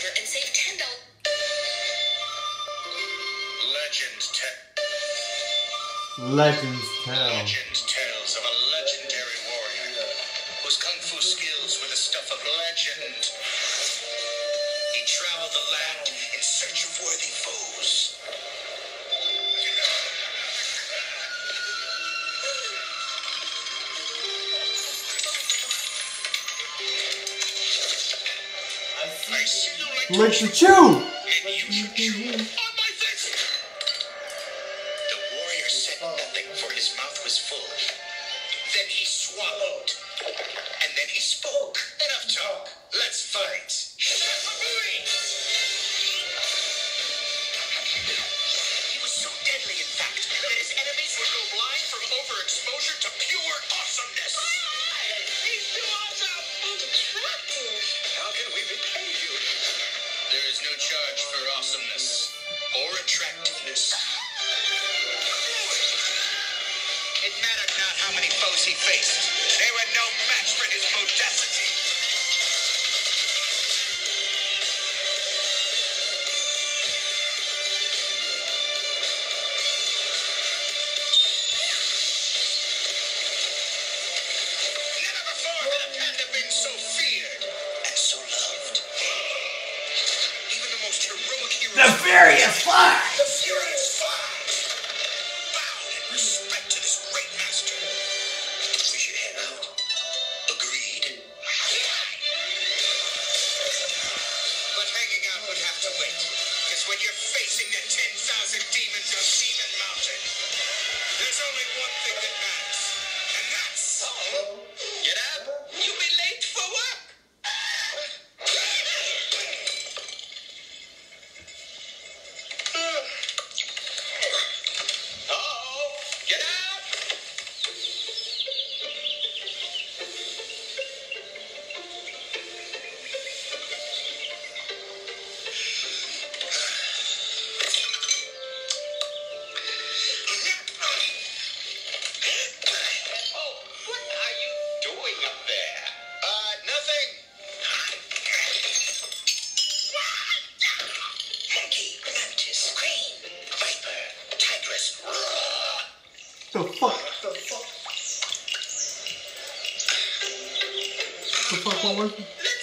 subscriber and save ten dollars. Legend te- Legends tell. legend tells of a legendary warrior whose kung fu skills were the stuff of legend. He traveled the land in search of worthy foes. I see you Maybe you chew. On charge for awesomeness or attractiveness. It mattered not how many foes he faced. They were no match for his modacity. The Furious Five! The Furious Five bowed in respect to this great master. We should head out. Agreed. But hanging out would have to wait. Because when you're facing the 10,000 demons of Demon Mountain, there's only one thing that matters. The fuck? The fuck? The fuck was it?